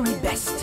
very best.